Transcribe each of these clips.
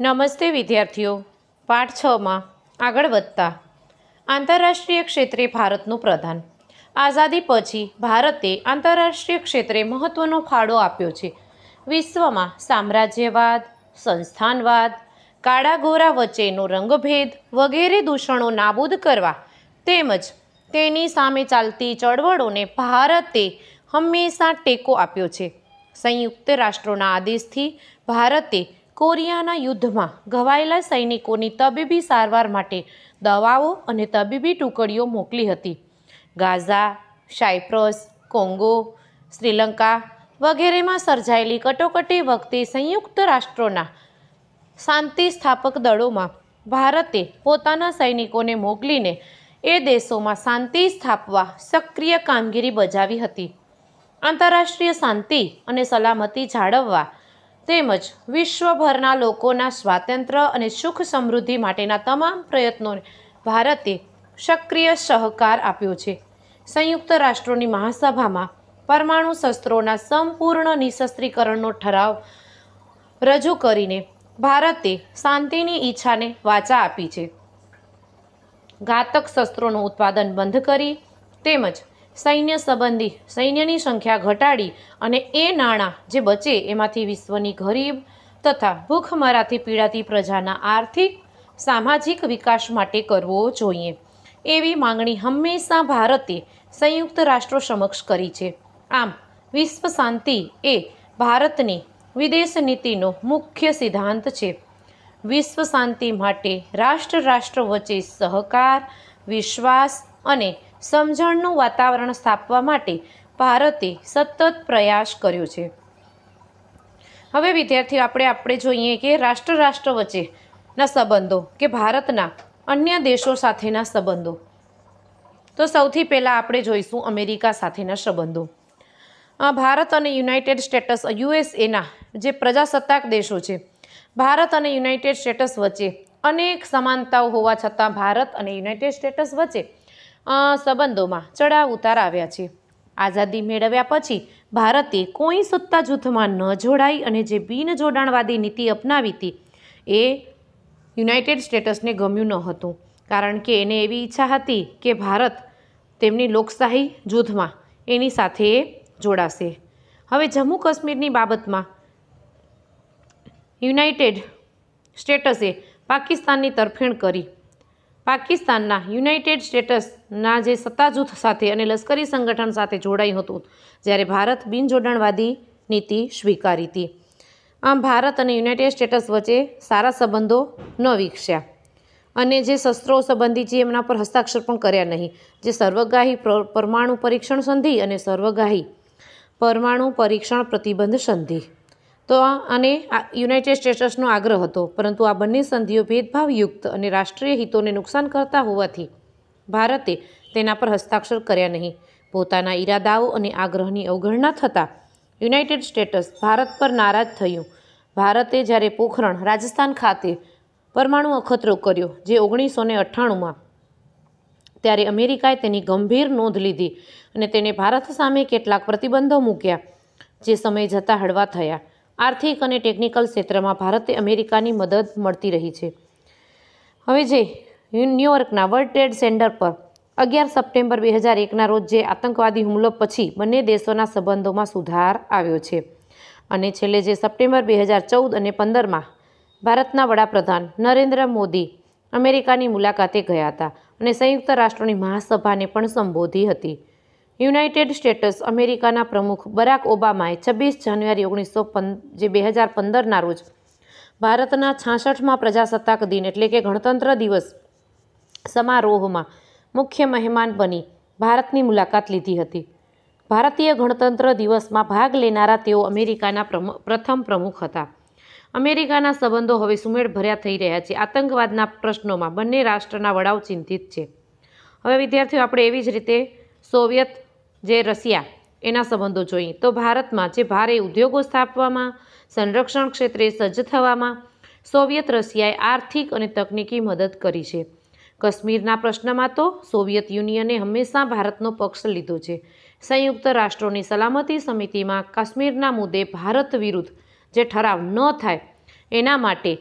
નમસ્તે વિદ્યાર્થીઓ, પાઠ છમાં આગળ વધતા. આંતરરાષ્ટ્રીય ક્ષેત્રે ભારતનું પ્રધાન. આઝાદી પછી ભારતે આંતરરાષ્ટ્રીય ક્ષેત્રે મહત્ત્વનો ફાળો આપ્યો છે. વિશ્વમાં સામ્રાજ્યવાદ, સંસ્થાનવાદ કાળા ગોરા વચ્ચેનો રંગભેદ વગેરે દૂષણો નાબૂદ કરવા તેમજ તેની સામે ચાલતી ચળવળોને ભારતે હંમેશા ટેકો આપ્યો છે. સંયુક્ત રાષ્ટ્રોના આદેશથી ભારતે કોરિયાના યુદ્ધમાં ઘવાયેલા સૈનિકોની તબીબી સારવાર માટે દવાઓ અને તબીબી ટુકડીઓ મોકલી હતી. ગાઝા, સાયપ્રસ, કોંગો, શ્રીલંકા વગેરેમાં સર્જાયેલી કટોકટી વખતે સંયુક્ત રાષ્ટ્રોના શાંતિ સ્થાપક દળોમાં ભારતે પોતાના સૈનિકોને મોકલીને એ દેશોમાં શાંતિ સ્થાપવા સક્રિય કામગીરી બજાવી હતી. આંતરરાષ્ટ્રીય શાંતિ અને સલામતી જાળવવા તેમજ વિશ્વભરના લોકોના સ્વાતંત્ર્ય અને સુખ સમૃદ્ધિ માટેના તમામ પ્રયત્નોને ભારતે સક્રિય સહકાર આપ્યો છે. સંયુક્ત રાષ્ટ્રોની મહાસભામાં પરમાણુ શસ્ત્રોના સંપૂર્ણ નિશસ્ત્રીકરણનો ઠરાવ રજૂ કરીને ભારતે શાંતિની ઈચ્છાને વાચા આપી છે. ઘાતક શસ્ત્રોનું ઉત્પાદન બંધ કરી તેમજ સૈન્ય સંબંધી સૈન્યની સંખ્યા ઘટાડી અને એ નાણાં જે બચે એમાંથી વિશ્વની ગરીબ તથા ભૂખમરાથી પીડાતી પ્રજાના આર્થિક, સામાજિક વિકાસ માટે કરવો જોઈએ. એવી માંગણી હંમેશા ભારતે સંયુક્ત રાષ્ટ્રો સમક્ષ કરી છે. આમ, વિશ્વ શાંતિ એ ભારતની વિદેશ નીતિનો મુખ્ય સિદ્ધાંત છે. વિશ્વ શાંતિ માટે રાષ્ટ્ર રાષ્ટ્ર વચ્ચે સહકાર, વિશ્વાસ અને સમજણનું વાતાવરણ સ્થાપવા માટે ભારતે સતત પ્રયાસ કર્યો છે. હવે વિદ્યાર્થીઓ, આપણે આપણે જોઈએ કે રાષ્ટ્ર રાષ્ટ્ર વચ્ચેના સંબંધો કે ભારતના અન્ય દેશો સાથેના સંબંધો. તો સૌથી પહેલાં આપણે જોઈશું અમેરિકા સાથેના સંબંધો. ભારત અને યુનાઇટેડ સ્ટેટસ, યુએસએના જે પ્રજાસત્તાક દેશો છે, ભારત અને યુનાઇટેડ સ્ટેટસ વચ્ચે અનેક સમાનતાઓ હોવા છતાં ભારત અને યુનાઇટેડ સ્ટેટસ વચ્ચે સંબંધોમાં ચડાવ ઉતાર આવ્યા છે. આઝાદી મેળવ્યા પછી ભારતે કોઈ સત્તા જૂથમાં ન જોડાઈ અને જે બિન જોડાણવાદી નીતિ અપનાવી હતી, એ યુનાઇટેડ સ્ટેટસને ગમ્યું ન હતું. કારણ કે એને એવી ઈચ્છા હતી કે ભારત તેમની લોકશાહી જૂથમાં એની સાથે જોડાશે. હવે જમ્મુ કાશ્મીરની બાબતમાં યુનાઇટેડ સ્ટેટસે પાકિસ્તાનની તરફેણ કરી. પાકિસ્તાનના યુનાઇટેડ સ્ટેટ્સના જે સત્તા જૂથ સાથે અને લશ્કરી સંગઠન સાથે જોડાયું હતું, જ્યારે ભારત બિનજોડાણવાદી નીતિ સ્વીકારી હતી. આમ ભારત અને યુનાઇટેડ સ્ટેટ્સ વચ્ચે સારા સંબંધો ન વિકસ્યા. અને જે શસ્ત્રો સંબંધી જે એમના પર હસ્તાક્ષર પણ કર્યા નહીં, જે સર્વગાહી પરમાણુ પરીક્ષણ સંધિ અને સર્વગાહી પરમાણુ પરીક્ષણ પ્રતિબંધ સંધિ. તો અને યુનાઇટેડ સ્ટેટ્સનો આગ્રહ હતો. પરંતુ આ બંને સંધિઓ ભેદભાવયુક્ત અને રાષ્ટ્રીય હિતોને નુકસાન કરતા હોવાથી ભારતે તેના પર હસ્તાક્ષર કર્યા નહીં. પોતાના ઈરાદાઓ અને આગ્રહની અવગણના થતાં યુનાઇટેડ સ્ટેટ્સ ભારત પર નારાજ થયું. ભારતે જ્યારે પોખરણ રાજસ્થાન ખાતે પરમાણુ અખતરો કર્યો, જે ઓગણીસો ને અઠ્ઠાણુંમાં, ત્યારે અમેરિકાએ તેની ગંભીર નોંધ લીધી અને તેને ભારત સામે કેટલાક પ્રતિબંધો મૂક્યા, જે સમય જતાં હળવા થયા. આર્થિક અને ટેકનિકલ ક્ષેત્રમાં ભારતે અમેરિકાની મદદ મળતી રહી છે. હવે જે ન્યુયોર્કના વર્લ્ડ ટ્રેડ સેન્ટર પર અગિયાર સપ્ટેમ્બર બે હજાર એકના રોજ જે આતંકવાદી હુમલો પછી બંને દેશોના સંબંધોમાં સુધાર આવ્યો છે. અને છેલ્લે જે સપ્ટેમ્બર બે હજાર ચૌદ અને પંદરમાં ભારતના વડાપ્રધાન નરેન્દ્ર મોદી અમેરિકાની મુલાકાતે ગયા હતા અને સંયુક્ત રાષ્ટ્રોની મહાસભાને પણ સંબોધી હતી. યુનાઇટેડ સ્ટેટ્સ અમેરિકાના પ્રમુખ બરાક ઓબામાએ છવ્વીસ જાન્યુઆરી ઓગણીસો જે બે હજાર પંદરના રોજ ભારતના છાસઠમાં પ્રજાસત્તાક દિન એટલે કે ગણતંત્ર દિવસ સમારોહમાં મુખ્ય મહેમાન બની ભારતની મુલાકાત લીધી હતી. ભારતીય ગણતંત્ર દિવસમાં ભાગ લેનારા તેઓ અમેરિકાના પ્રથમ પ્રમુખ હતા. અમેરિકાના સંબંધો હવે સુમેળ ભર્યા થઈ રહ્યા છે. આતંકવાદના પ્રશ્નોમાં બંને રાષ્ટ્રના વડાઓ ચિંતિત છે. હવે વિદ્યાર્થીઓ, આપણે એવી જ રીતે સોવિયત જે રશિયા એના સંબંધો જોઈએ તો ભારતમાં જે ભારે ઉદ્યોગો સ્થાપવામાં, સંરક્ષણ ક્ષેત્રે સજ્જ થવામાં, સોવિયત રશિયાએ આર્થિક અને તકનીકી મદદ કરી છે. કાશ્મીરના પ્રશ્નમાં તો સોવિયત યુનિયને હંમેશા ભારતનો પક્ષ લીધો છે. સંયુક્ત રાષ્ટ્રોની સલામતી સમિતિમાં કાશ્મીરના મુદ્દે ભારત વિરુદ્ધ જે ઠરાવ ન થાય, એના માટે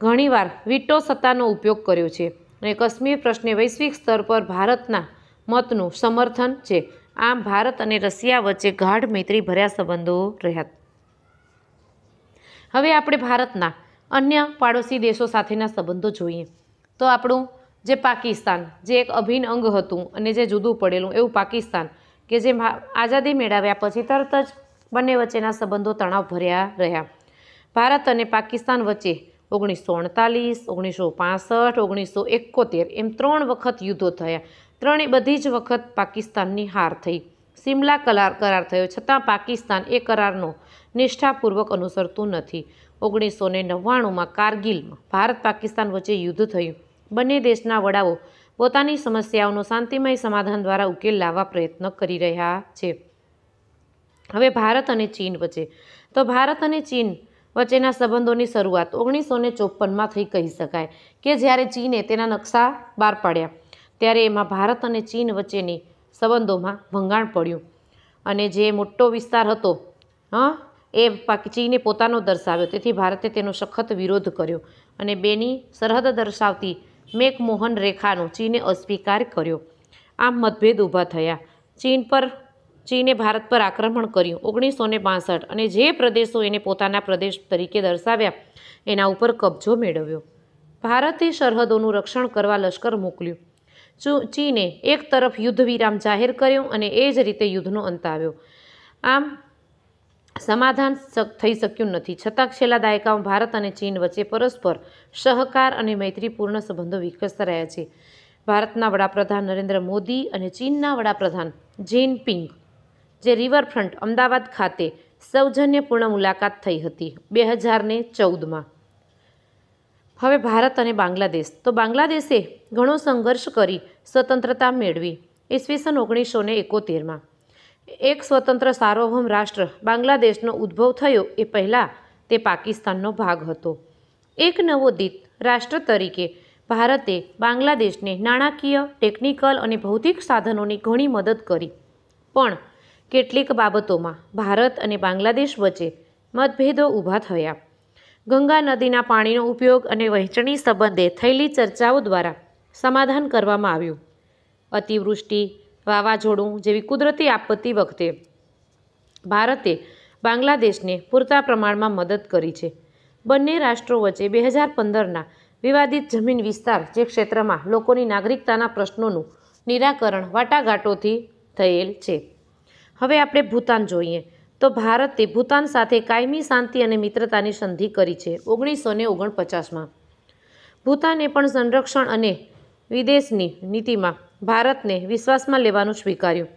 ઘણીવાર વિટો સત્તાનો ઉપયોગ કર્યો છે. અને કાશ્મીર પ્રશ્ને વૈશ્વિક સ્તર પર ભારતના મતનું સમર્થન છે. આમ ભારત અને રશિયા વચ્ચે ગાઢ મૈત્રી ભર્યા સંબંધો રહ્યા. હવે આપણે ભારતના અન્ય પાડોશી દેશો સાથેના સંબંધો જોઈએ. તો આપણું જે પાકિસ્તાન, જે એક અભિન્ન અંગ હતું અને જે જુદું પડેલું, એવું પાકિસ્તાન કે જે આઝાદી મેળવ્યા પછી તરત જ બંને વચ્ચેના સંબંધો તણાવ ભર્યા રહ્યા. ભારત અને પાકિસ્તાન વચ્ચે ઓગણીસો અડતાલીસ, ઓગણીસો પાસઠ, ઓગણીસો એકોતેર એમ ત્રણ વખત યુદ્ધો થયા. ત્રણે બધી જ વખત પાકિસ્તાનની હાર થઈ. સિમલા કરાર કરાર થયો છતાં પાકિસ્તાન એ કરારનો નિષ્ઠાપૂર્વક અનુસરતું નથી. ઓગણીસો ને નવ્વાણુંમાં કારગિલમાં ભારત પાકિસ્તાન વચ્ચે યુદ્ધ થયું. બંને દેશના વડાઓ પોતાની સમસ્યાઓનો શાંતિમય સમાધાન દ્વારા ઉકેલ લાવવા પ્રયત્ન કરી રહ્યા છે. હવે ભારત અને ચીન વચ્ચે. તો ભારત અને ચીન વચ્ચેના સંબંધોની શરૂઆત ઓગણીસો ને ચોપનમાં થઈ કહી શકાય કે જ્યારે ચીને તેના નકશા બહાર પાડ્યા. ત્યારે એમાં ભારત અને ચીન વચ્ચેની સંબંધોમાં ભંગાણ પડ્યું. અને જે મોટો વિસ્તાર હતો, હા, એ ચીને પોતાનો દર્શાવ્યો. તેથી ભારતે તેનો સખત વિરોધ કર્યો અને બેની સરહદ દર્શાવતી મેકમોહન રેખાનો ચીને અસ્વીકાર કર્યો. આમ મતભેદ ઊભા થયા. ચીન પર, ચીને ભારત પર આક્રમણ કર્યું ઓગણીસો ને બાસઠ અને જે પ્રદેશો એને પોતાના પ્રદેશ તરીકે દર્શાવ્યા, એના ઉપર કબજો મેળવ્યો. ભારતે સરહદોનું રક્ષણ કરવા લશ્કર મોકલ્યું. ચીને એક તરફ યુદ્ધ વિરામ જાહેર કર્યો અને એ જ રીતે યુદ્ધનો અંત આવ્યો. આમ, સમાધાન થઈ શક્યું નથી. છતાં છેલ્લા દાયકામાં ભારત અને ચીન વચ્ચે પરસ્પર સહકાર અને મૈત્રીપૂર્ણ સંબંધો વિકસતા રહ્યા છે. ભારતના વડાપ્રધાન નરેન્દ્ર મોદી અને ચીનના વડાપ્રધાન જીનપિંગ, જે રિવરફ્રન્ટ અમદાવાદ ખાતે સૌજન્યપૂર્ણ મુલાકાત થઈ હતી બે હજારને ચૌદમાં. હવે ભારત અને બાંગ્લાદેશ. તો બાંગ્લાદેશે ઘણો સંઘર્ષ કરી સ્વતંત્રતા મેળવી ઈસવીસન ઓગણીસો ને એકોતેરમાં. એક સ્વતંત્ર સાર્વભૌમ રાષ્ટ્ર બાંગ્લાદેશનો ઉદ્ભવ થયો એ પહેલાં તે પાકિસ્તાનનો ભાગ હતો. એક નવોદિત રાષ્ટ્ર તરીકે ભારતે બાંગ્લાદેશને નાણાકીય, ટેકનિકલ અને ભૌતિક સાધનોની ઘણી મદદ કરી. પણ કેટલીક બાબતોમાં ભારત અને બાંગ્લાદેશ વચ્ચે મતભેદો ઊભા થયા. ગંગા નદીના પાણીનો ઉપયોગ અને વહેંચણી સંબંધે થયેલી ચર્ચાઓ દ્વારા સમાધાન કરવામાં આવ્યું. અતિવૃષ્ટિ, વાવાઝોડું જેવી કુદરતી આપત્તિ વખતે ભારતે બાંગ્લાદેશને પૂરતા પ્રમાણમાં મદદ કરી છે. બંને રાષ્ટ્રો વચ્ચે બે હજાર પંદરના વિવાદિત જમીન વિસ્તાર જે ક્ષેત્રમાં લોકોની નાગરિકતાના પ્રશ્નોનું નિરાકરણ વાટાઘાટોથી થયેલ છે. હવે આપણે ભૂતાન જોઈએ. તો ભારતે ભૂતાન સાથે કાયમી શાંતિ અને મિત્રતાની સંધિ કરી છે, ઓગણીસો ને ઓગણપચાસમાં. ભૂતાને પણ સંરક્ષણ અને વિદેશની નીતિમાં ભારતને વિશ્વાસમાં લેવાનું સ્વીકાર્યું.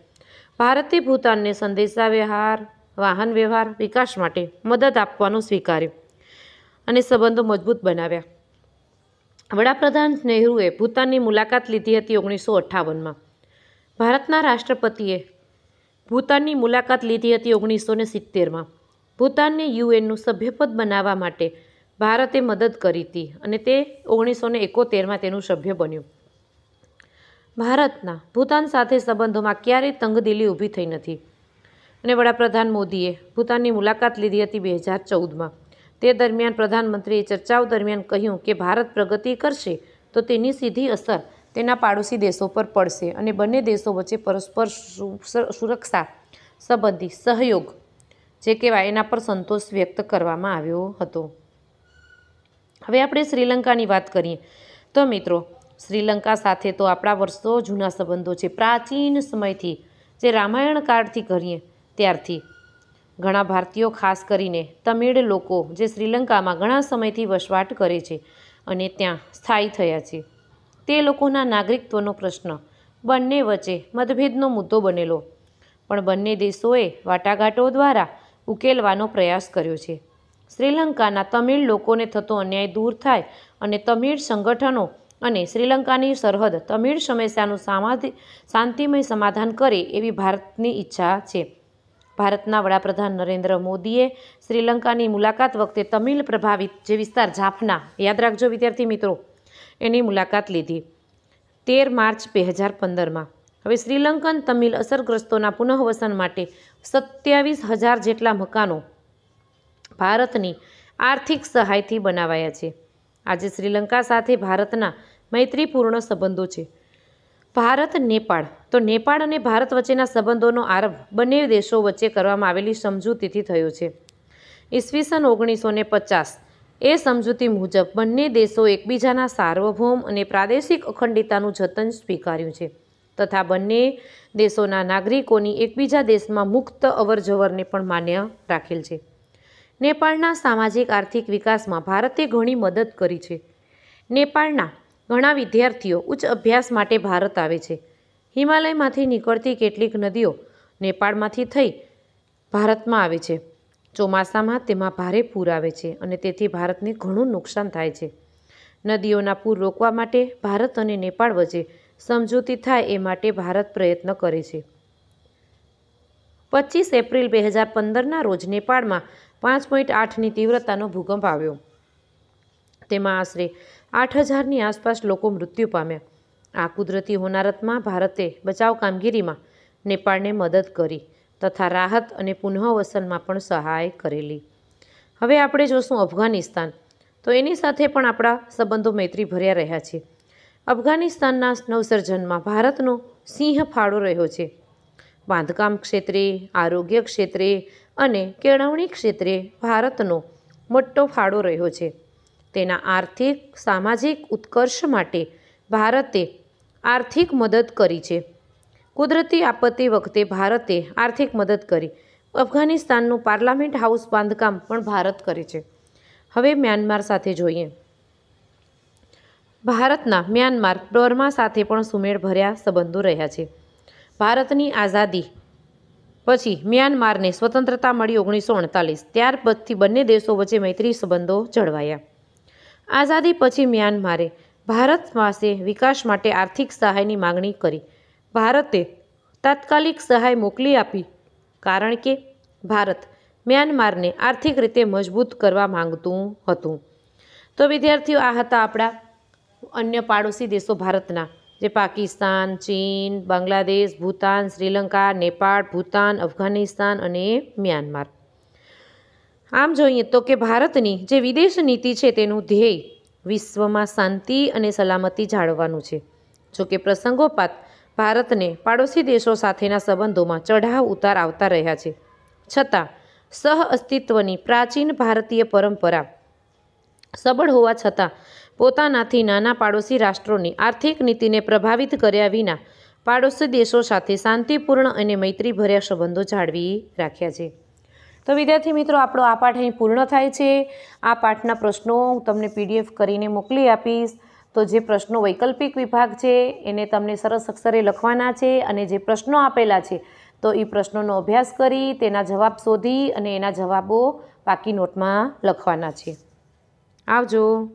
ભારતે ભૂતાનને સંદેશાવ્યવહાર વાહન વ્યવહાર વિકાસ માટે મદદ આપવાનું સ્વીકાર્યું અને સંબંધો મજબૂત બનાવ્યા. વડાપ્રધાન નહેરુએ ભૂતાનની મુલાકાત લીધી હતી ઓગણીસો અઠ્ઠાવનમાં. ભારતના રાષ્ટ્રપતિએ ભૂતાનની મુલાકાત લીધી હતી ઓગણીસો ને સિત્તેરમાં. ભૂતાનને યુએનનું સભ્યપદ બનાવવા માટે ભારતે મદદ કરી હતી અને તે ઓગણીસો ને એકોતેરમાં તેનું સભ્ય બન્યું. ભારતના ભૂતાન સાથે સંબંધોમાં ક્યારેય તંગદિલી ઊભી થઈ નથી. અને વડાપ્રધાન મોદીએ ભૂતાનની મુલાકાત લીધી હતી બે હજાર ચૌદમાં. તે દરમિયાન પ્રધાનમંત્રીએ ચર્ચાઓ દરમિયાન કહ્યું કે ભારત પ્રગતિ કરશે તો તેની સીધી અસર તેના પાડોશી દેશો પર પડશે અને બંને દેશો વચ્ચે પરસ્પર સુરક્ષા સંબંધી સહયોગ, જે કહેવાય, એના પર સંતોષ વ્યક્ત કરવામાં આવ્યો હતો. હવે આપણે શ્રીલંકાની વાત કરીએ. તો મિત્રો, શ્રીલંકા સાથે તો આપણા વર્ષો જૂના સંબંધો છે. પ્રાચીન સમયથી જે રામાયણ કાળથી કરીએ, ત્યારથી ઘણા ભારતીયો ખાસ કરીને તમિળ લોકો જે શ્રીલંકામાં ઘણા સમયથી વસવાટ કરે છે અને ત્યાં સ્થાયી થયા છે. તે લોકોના નાગરિકત્વનો પ્રશ્ન. બંને વચ્ચે મતભેદનો મુદ્દો બનેલો. પણ બંને દેશોએ વાટાઘાટો દ્વારા ઉકેલવાનો પ્રયાસ કર્યો છે. શ્રીલંકાના તમિળ લોકોને થતો અન્યાય દૂર થાય અને તમિળ સંગઠનો અને શ્રીલંકાની સરહદ તમિળ સમસ્યાનું સામાધિ, શાંતિમય સમાધાન કરે એવી ભારતની ઈચ્છા છે. ભારતના વડાપ્રધાન નરેન્દ્ર મોદીએ શ્રીલંકાની મુલાકાત વખતે તમિલ પ્રભાવિત જે વિસ્તાર જાફના યાદ રાખજો વિદ્યાર્થી મિત્રો. એની મુલાકાત લીધી. તેર માર્ચ બે હજાર પંદરમાં. હવે શ્રીલંકન તમિલ અસરગ્રસ્તોના પુનઃવસન માટે સત્યાવીસ હજાર જેટલા મકાનો ભારતની આર્થિક સહાયથી બનાવાયા છે. આજે શ્રીલંકા સાથે ભારતના મૈત્રીપૂર્ણ સંબંધો છે. ભારત, નેપાળ. તો નેપાળ અને ભારત વચ્ચેના સંબંધોનો આરંભ બંને દેશો વચ્ચે કરવામાં આવેલી સમજૂતીથી થયો છે. ઈસવીસન ઓગણીસો ને પચાસ એ સમજૂતી મુજબ બંને દેશો એકબીજાના સાર્વભૌમ અને પ્રાદેશિક અખંડિતતાનું જતન સ્વીકાર્યું છે તથા બંને દેશોના નાગરિકોની એકબીજા દેશમાં મુક્ત અવરજવરને પણ માન્ય રાખેલ છે. નેપાળના સામાજિક આર્થિક વિકાસમાં ભારતે ઘણી મદદ કરી છે. નેપાળના ઘણા વિદ્યાર્થીઓ ઉચ્ચ અભ્યાસ માટે ભારત આવે છે. હિમાલયમાંથી નીકળતી કેટલીક નદીઓ નેપાળમાંથી થઈ ભારતમાં આવે છે. ચોમાસામાં તેમાં ભારે પૂર આવે છે અને તેથી ભારતને ઘણું નુકસાન થાય છે. નદીઓના પૂર રોકવા માટે ભારત અને નેપાળ વચ્ચે સમજૂતી થાય એ માટે ભારત પ્રયત્ન કરે છે. પચીસ એપ્રિલ બે હજાર પંદરના રોજ નેપાળમાં પાંચ પોઈન્ટ આઠની તીવ્રતાનો ભૂકંપ આવ્યો. તેમાં આશરે આઠ હજારની આસપાસ લોકો મૃત્યુ પામ્યા. આ કુદરતી હોનારતમાં ભારતે બચાવ કામગીરીમાં નેપાળને મદદ કરી. તથા રાહત અને પુનઃવસનમાં પણ સહાય કરેલી. હવે આપણે જોશું અફઘાનિસ્તાન. તો એની સાથે પણ આપણા સંબંધો મૈત્રી ભર્યા રહ્યા છે. અફઘાનિસ્તાનના નવસર્જનમાં ભારતનો સિંહ ફાળો રહ્યો છે. બાંધકામ ક્ષેત્રે, આરોગ્ય ક્ષેત્રે અને કેળવણી ક્ષેત્રે ભારતનો મોટો ફાળો રહ્યો છે. તેના આર્થિક, સામાજિક ઉત્કર્ષ માટે ભારતે આર્થિક મદદ કરી છે. કુદરતી આપત્તિ વખતે ભારતે આર્થિક મદદ કરી. અફઘાનિસ્તાનનું પાર્લામેન્ટ હાઉસ બાંધકામ પણ ભારત કરે છે. હવે મ્યાનમાર સાથે જોઈએ. ભારતના મ્યાનમાર બર્મા સાથે પણ સુમેળ ભર્યા સંબંધો રહ્યા છે. ભારતની આઝાદી પછી મ્યાનમારને સ્વતંત્રતા મળી ઓગણીસો અડતાલીસ. ત્યાર પછી બંને દેશો વચ્ચે મૈત્રી સંબંધો જળવાયા. આઝાદી પછી મ્યાનમારે ભારત પાસે વિકાસ માટે આર્થિક સહાયની માગણી કરી. ભારતે તાત્કાલિક સહાય મોકલી આપી, કારણ કે ભારત મ્યાનમારને આર્થિક રીતે મજબૂત કરવા માંગતું હતું. તો વિદ્યાર્થીઓ, આ હતા આપણા અન્ય પાડોશી દેશો ભારતના, જે પાકિસ્તાન, ચીન, બાંગ્લાદેશ, ભૂતાન, શ્રીલંકા, નેપાળ, ભૂતાન, અફઘાનિસ્તાન અને મ્યાનમાર. આમ જોઈએ તો કે ભારતની જે વિદેશ નીતિ છે તેનું ધ્યેય વિશ્વમાં શાંતિ અને સલામતી જાળવવાનું છે. જોકે પ્રસંગોપાત ભારતને પાડોશી દેશો સાથેના સંબંધોમાં ચઢાવ ઉતાર આવતા રહ્યા છે. છતાં, સહ અસ્તિત્વની પ્રાચીન ભારતીય પરંપરા સબળ હોવા છતાં, પોતાનાથી નાના પાડોશી રાષ્ટ્રોની આર્થિક નીતિને પ્રભાવિત કર્યા વિના પાડોશી દેશો સાથે શાંતિપૂર્ણ અને મૈત્રીભર્યા સંબંધો જાળવી રાખ્યા છે. તો વિદ્યાર્થી મિત્રો, આપણો આ પાઠ અહીં પૂર્ણ થાય છે. આ પાઠના પ્રશ્નો હું તમને પીડીએફ કરીને મોકલી આપીશ. તો જે પ્રશ્નો વૈકલ્પિક વિભાગ છે, એને તમને સરસ અક્ષરે લખવાના છે અને જે પ્રશ્નો આપેલા છે, તો એ પ્રશ્નોનો અભ્યાસ કરી, તેના જવાબ શોધી અને એના જવાબો બાકી નોટમાં લખવાના છે. આવજો.